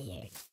here.